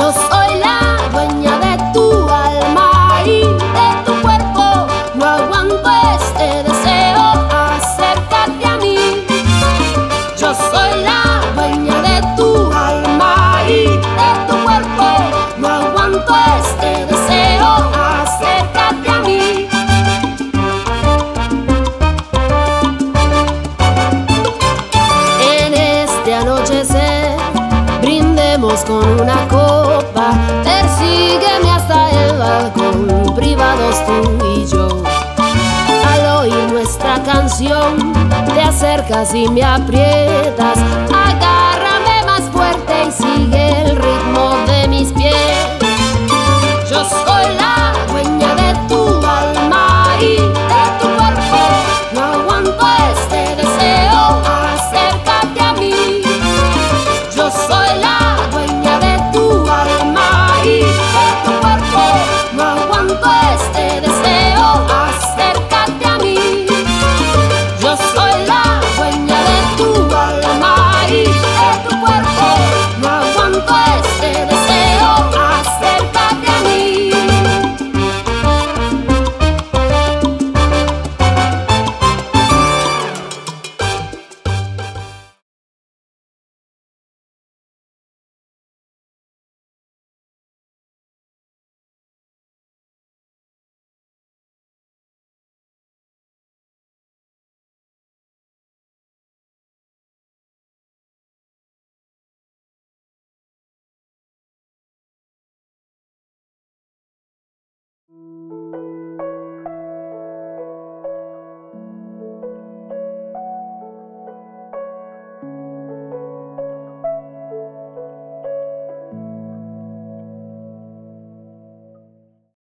Yo soy la dueña de tu alma y de tu cuerpo. No aguanto este deseo, acércate a mí. Yo soy la dueña de tu alma y de tu cuerpo. No aguanto este deseo, acércate a mí. En este anochecer con una copa, persígueme hasta el balcón, privados tú y yo. Al oír nuestra canción, te acercas y me aprietas,